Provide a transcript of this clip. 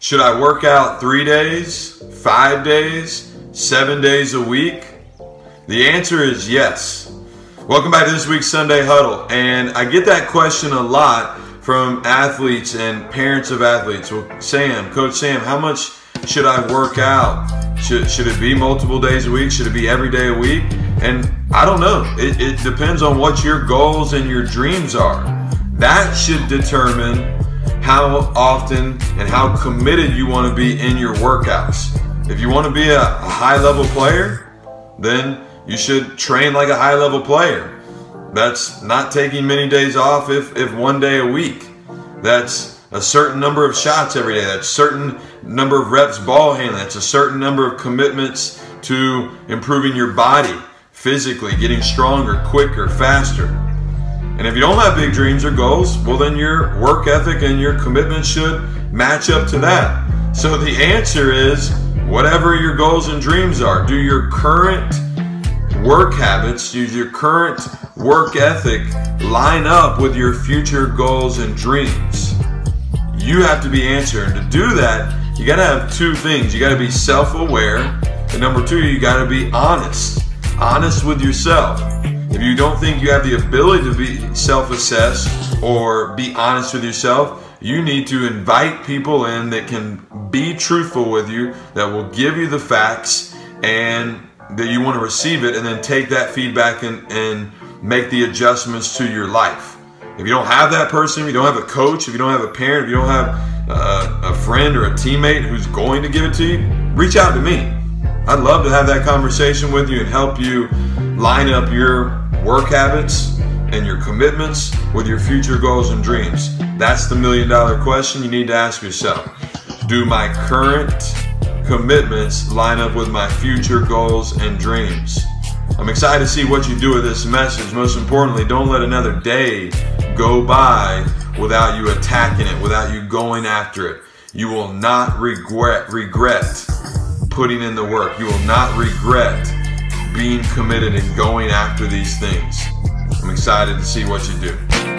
Should I work out three days, five days, seven days a week? The answer is yes. Welcome back to this week's Sunday Huddle. And I get that question a lot from athletes and parents of athletes. Well, Sam, Coach Sam, how much should I work out? Should, should it be multiple days a week? Should it be every day a week? And I don't know. It, it depends on what your goals and your dreams are. That should determine how often and how committed you want to be in your workouts. If you want to be a, high level player, then you should train like a high level player. That's not taking many days off if, if one day a week. That's a certain number of shots every day. That's a certain number of reps ball handling. That's a certain number of commitments to improving your body physically, getting stronger, quicker, faster. And if you don't have big dreams or goals, well, then your work ethic and your commitment should match up to that. So the answer is whatever your goals and dreams are, do your current work habits, do your current work ethic line up with your future goals and dreams? You have to be answering. To do that, you got to have two things. You got to be self aware. And number two, you got to be honest. Honest with yourself. If you don't think you have the ability to be self assess or be honest with yourself, you need to invite people in that can be truthful with you, that will give you the facts, and that you want to receive it, and then take that feedback and, and make the adjustments to your life. If you don't have that person, if you don't have a coach, if you don't have a parent, if you don't have a friend or a teammate who's going to give it to you, reach out to me. I'd love to have that conversation with you and help you line up your work habits and your commitments with your future goals and dreams? That's the million dollar question you need to ask yourself. Do my current commitments line up with my future goals and dreams? I'm excited to see what you do with this message. Most importantly, don't let another day go by without you attacking it, without you going after it. You will not regret regret putting in the work. You will not regret being committed and going after these things. I'm excited to see what you do.